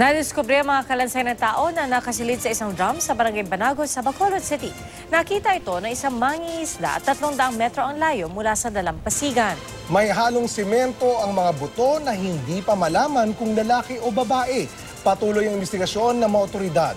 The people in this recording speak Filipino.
Nadiskubre ang mga kalansay ng tao na nakasilid sa isang drum sa barangay Banagos sa Bacolod City. Nakita ito ng isang mangingisda at 300 metro ang layo mula sa dalampasigan. May halong simento ang mga buto na hindi pa malaman kung lalaki o babae. Patuloy ang investigasyon ng mga otoridad.